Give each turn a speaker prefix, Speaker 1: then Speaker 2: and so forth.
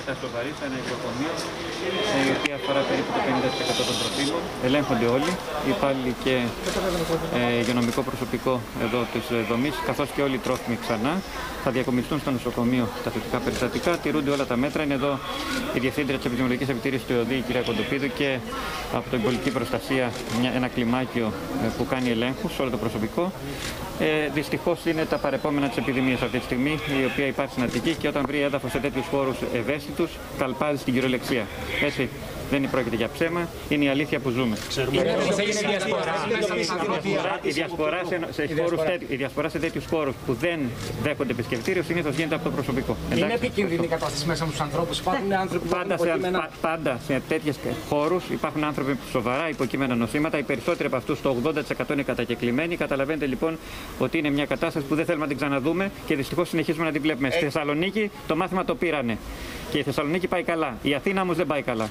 Speaker 1: αρκετά σοβαρή, σε ένα υγροκομείο, ε, η οποία αφορά περίπου το 50% των τροφίμων. Ελέγχονται όλοι, οι υπάλληλοι και ε, υγειονομικό προσωπικό εδώ της δομής, καθώς και όλοι οι τρόφιμοι ξανά. Θα διακομιστούν στο νοσοκομείο τα θετικά περιστατικά, τηρούνται όλα τα μέτρα. Είναι εδώ η Διευθύντρια της Επιδημιολογική Επιτήρησης του ΕΟΔΗ, η κυρία Κοντοπίδου, και από την πολιτική προστασία μια, ένα κλιμάκιο ε, που κάνει ελέγχους σε όλο το προσωπικό. Ε, Δυστυχώς είναι τα παρεπόμενα της επιδημίας αυτή τη στιγμή, η οποία υπάρχει στην Αττική και όταν βρει έδαφος σε τέτοιους χώρους ευαίσθητου, καλπάζει στην κυριολεξία. Έτσι. Δεν πρόκειται για ψέμα, είναι η αλήθεια που ζούμε. Η διασπορά σε, σε, χώρους, η διασπορά σε τέτοιους χώρους που δεν δέχονται επισκεπτήριο συνήθως γίνεται από το προσωπικό.
Speaker 2: Είναι επικίνδυνη η κατάσταση μέσα με του ανθρώπους. Υπάρχουν άνθρωποι που
Speaker 1: πάντα, σε, πάντα σε τέτοιου χώρους υπάρχουν άνθρωποι με σοβαρά υποκείμενα νοσήματα. Οι περισσότεροι από αυτούς, το 80% είναι κατακεκλημένοι. Καταλαβαίνετε λοιπόν ότι είναι μια κατάσταση που δεν θέλουμε να την ξαναδούμε και δυστυχώς συνεχίζουμε να την βλέπουμε. Στη Θεσσαλονίκη το μάθημα το πήρανε. Και η Θεσσαλονίκη πάει καλά. Η Αθήνα όμως δεν πάει καλά.